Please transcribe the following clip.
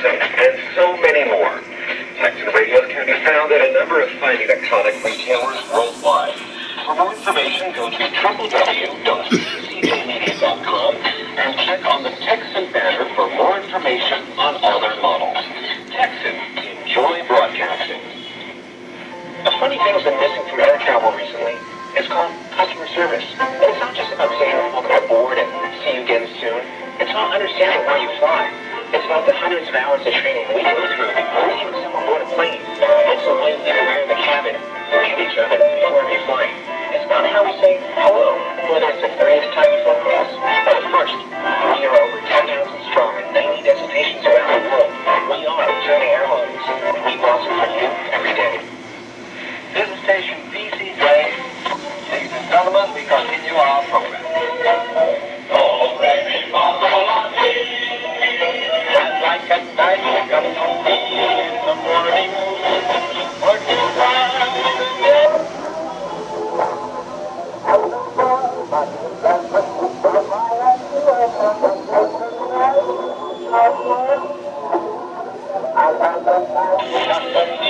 and so many more. Tecsun radios can be found at a number of fine electronic retailers worldwide. For more information, go to www.pcjmedia.com and click on the Tecsun banner for more information on all their models. Tecsun, enjoy broadcasting. A funny thing has been missing from air travel recently. It's called customer service. And it's not just about saying welcome aboard and see you again soon. It's about understanding why you fly. It's about the hundreds of hours of training we go through before even on board a plane. It's the way we in the cabin and each other before we fly. It's about how we say hello, whether it's the 30th time you flew with us or first. We are over 10,000 strong in 90 destinations around the world. We are China Airlines. We blossom for you every day. This is station PCJ. Ladies and gentlemen, we continue our program. Like to in the morning. At night,